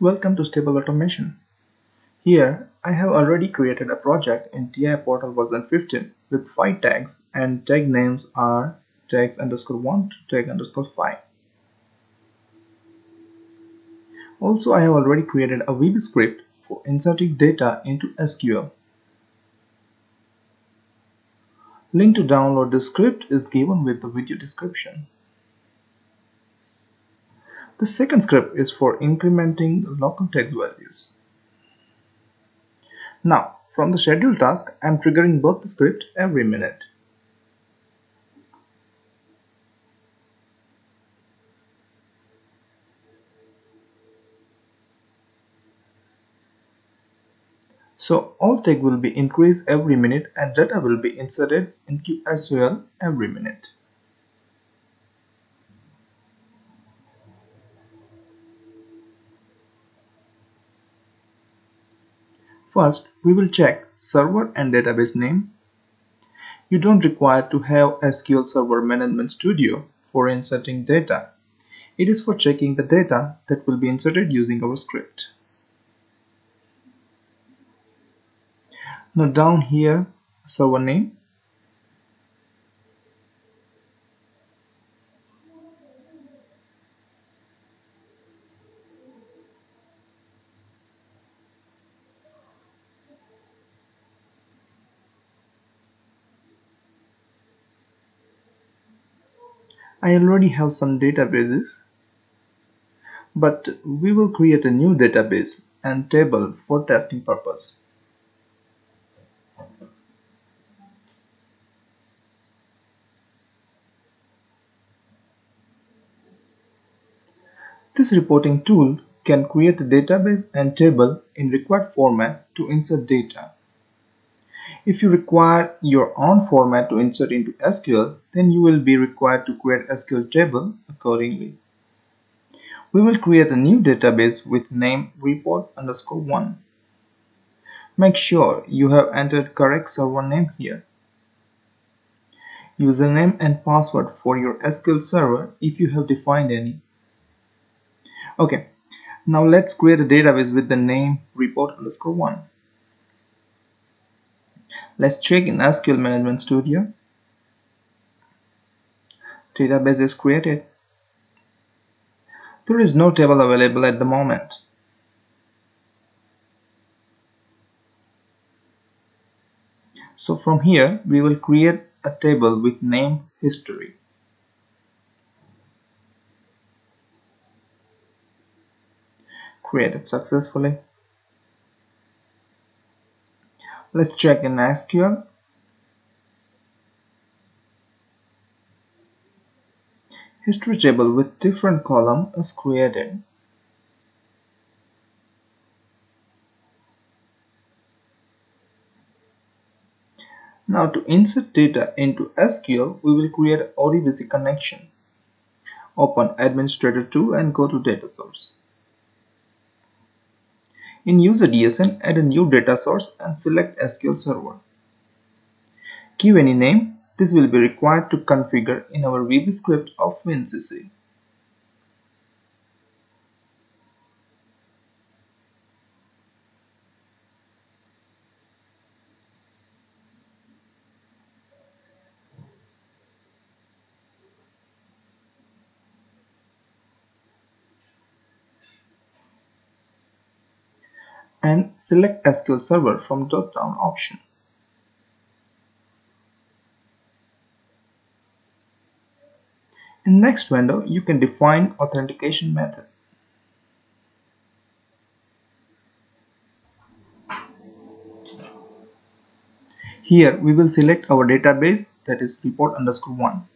Welcome to Stable Automation. Here, I have already created a project in TIA Portal version 15 with 5 tags and tag names are tags underscore 1 to tag underscore 5. Also, I have already created a VB script for inserting data into SQL. Link to download the script is given with the video description. The second script is for incrementing the local text values. Now, from the schedule task, I am triggering both the script every minute. So all tag will be increased every minute and data will be inserted into SQL every minute. First, we will check server and database name. You don't require to have SQL Server Management Studio for inserting data. It is for checking the data that will be inserted using our script. Now down here, server name I already have some databases but we will create a new database and table for testing purpose. This reporting tool can create a database and table in required format to insert data. If you require your own format to insert into SQL, then you will be required to create SQL table accordingly. We will create a new database with name report underscore 1. Make sure you have entered correct server name here. Username and password for your SQL server if you have defined any. Okay, now let's create a database with the name report underscore 1. Let's check in SQL Management Studio. Database is created. There is no table available at the moment. So from here, we will create a table with name history. Created successfully. Let's check in SQL. History table with different column is created. Now to insert data into SQL, we will create an ODBC connection. Open Administrator tool and go to Data Source. In user DSN, add a new data source and select SQL Server. Give any name. This will be required to configure in our VB script of WinCC. And select SQL Server from drop-down option. In next window, you can define authentication method. Here we will select our database that is report underscore one.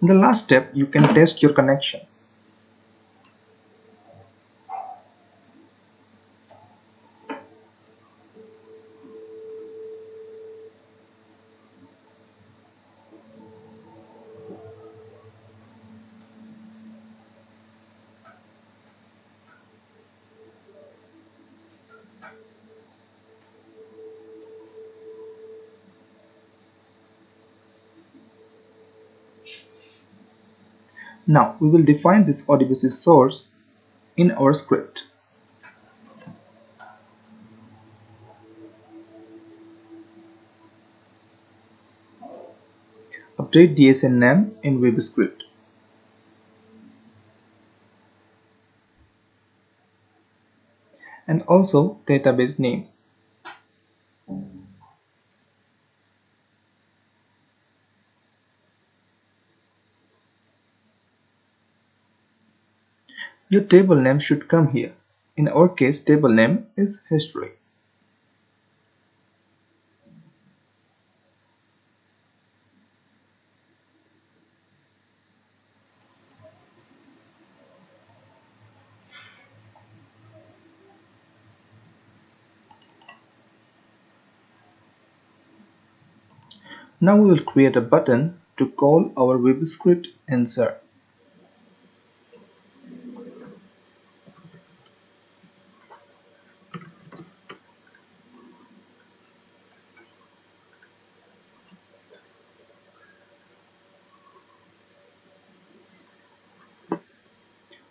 In the last step, you can test your connection. Now we will define this ODBC source in our script. Update DSN name in VBScript. And also database name. Your table name should come here. In our case, table name is history. Now we will create a button to call our VBScript insert.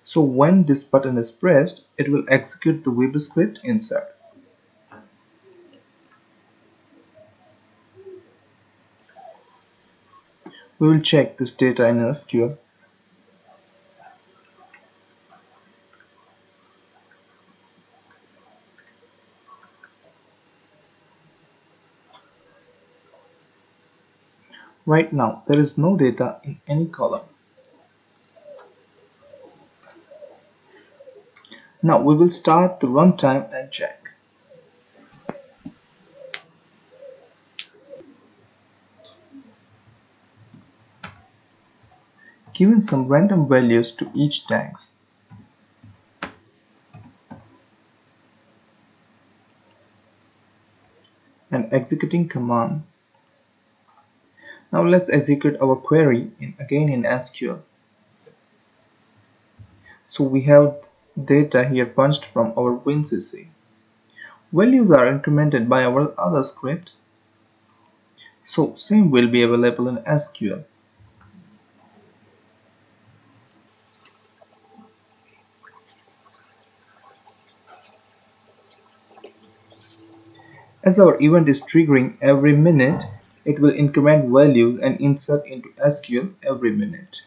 So when this button is pressed, it will execute the VBScript insert. We will check this data in SQL. Right now, there is no data in any column. Now we will start the runtime and check. Given some random values to each tags. and executing command. Now let's execute our query in, again in SQL. So we have data here punched from our WinCC. Values are incremented by our other script. So same will be available in SQL. As our event is triggering every minute, it will increment values and insert into SQL every minute.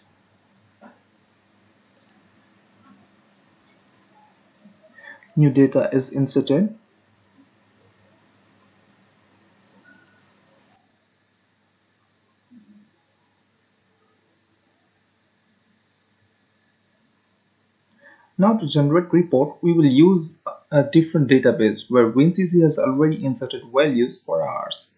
New data is inserted Now to generate report, we will use a different database where WinCC has already inserted values for ours.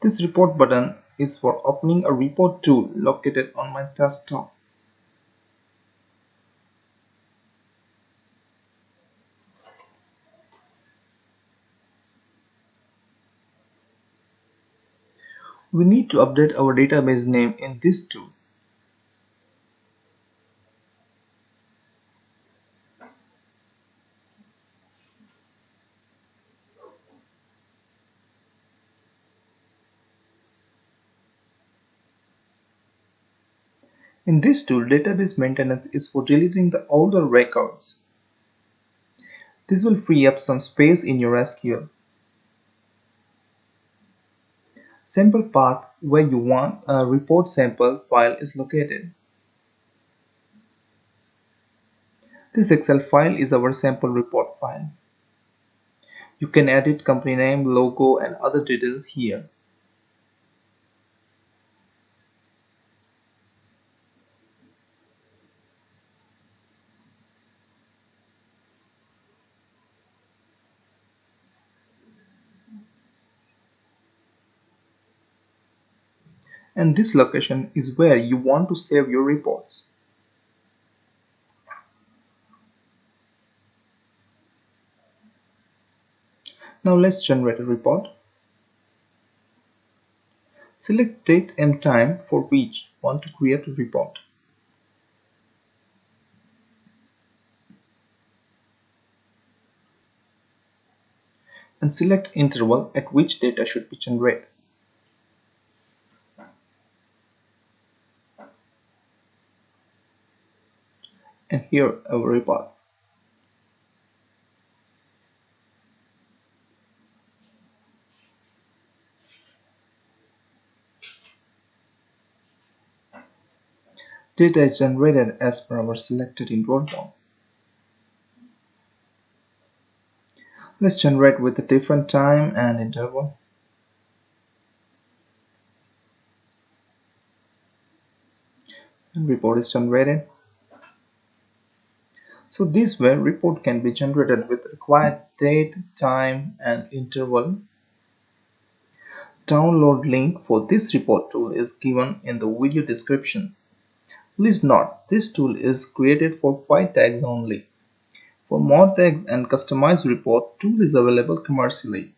This report button is for opening a report tool located on my desktop. We need to update our database name in this tool. In this tool, database maintenance is for deleting the older records. This will free up some space in your SQL. Sample path where you want a report sample file is located. This Excel file is our sample report file. You can edit company name, logo and other details here. and this location is where you want to save your reports. Now let's generate a report. Select date and time for which you want to create a report. And select interval at which data should be generated. And here our report. Data is generated as per our selected interval. Let's generate with a different time and interval. And report is generated. So this way report can be generated with required date, time and interval. Download link for this report tool is given in the video description. Please note, this tool is created for white tags only. For more tags and customized report, tool is available commercially.